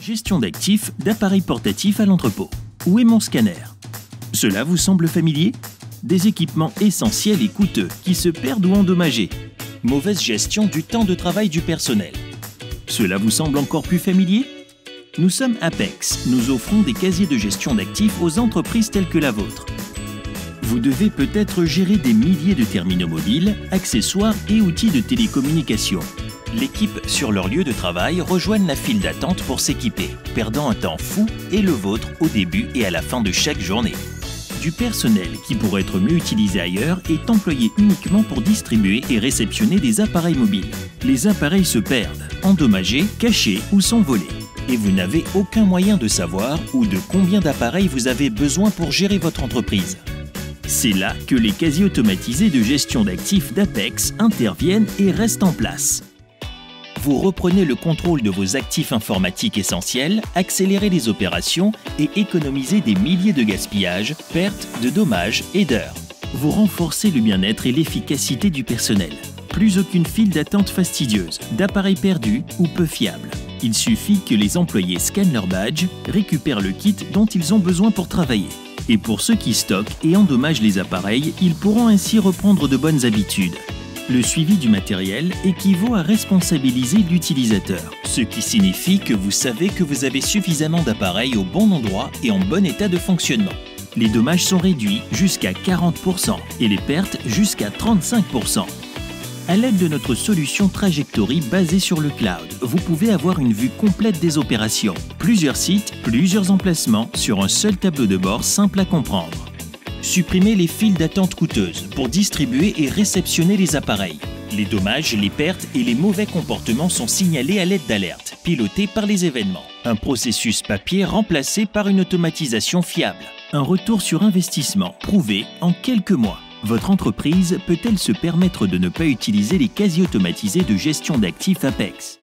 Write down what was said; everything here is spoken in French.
Gestion d'actifs d'appareils portatifs à l'entrepôt. Où est mon scanner? Cela vous semble familier? Des équipements essentiels et coûteux qui se perdent ou endommagés. Mauvaise gestion du temps de travail du personnel. Cela vous semble encore plus familier? Nous sommes Apex. Nous offrons des casiers de gestion d'actifs aux entreprises telles que la vôtre. Vous devez peut-être gérer des milliers de terminaux mobiles, accessoires et outils de télécommunication l'équipe sur leur lieu de travail rejoignent la file d'attente pour s'équiper, perdant un temps fou et le vôtre au début et à la fin de chaque journée. Du personnel qui pourrait être mieux utilisé ailleurs est employé uniquement pour distribuer et réceptionner des appareils mobiles. Les appareils se perdent, endommagés, cachés ou sont volés. Et vous n'avez aucun moyen de savoir ou de combien d'appareils vous avez besoin pour gérer votre entreprise. C'est là que les quasi automatisés de gestion d'actifs d'Apex interviennent et restent en place vous reprenez le contrôle de vos actifs informatiques essentiels, accélérez les opérations et économisez des milliers de gaspillages, pertes, de dommages et d'heures. Vous renforcez le bien-être et l'efficacité du personnel. Plus aucune file d'attente fastidieuse, d'appareils perdus ou peu fiables. Il suffit que les employés scannent leur badge, récupèrent le kit dont ils ont besoin pour travailler. Et pour ceux qui stockent et endommagent les appareils, ils pourront ainsi reprendre de bonnes habitudes, le suivi du matériel équivaut à responsabiliser l'utilisateur, ce qui signifie que vous savez que vous avez suffisamment d'appareils au bon endroit et en bon état de fonctionnement. Les dommages sont réduits jusqu'à 40% et les pertes jusqu'à 35%. À l'aide de notre solution Trajectory basée sur le cloud, vous pouvez avoir une vue complète des opérations, plusieurs sites, plusieurs emplacements sur un seul tableau de bord simple à comprendre. Supprimer les files d'attente coûteuses pour distribuer et réceptionner les appareils. Les dommages, les pertes et les mauvais comportements sont signalés à l'aide d'alertes, pilotées par les événements. Un processus papier remplacé par une automatisation fiable. Un retour sur investissement prouvé en quelques mois. Votre entreprise peut-elle se permettre de ne pas utiliser les quasi-automatisés de gestion d'actifs Apex?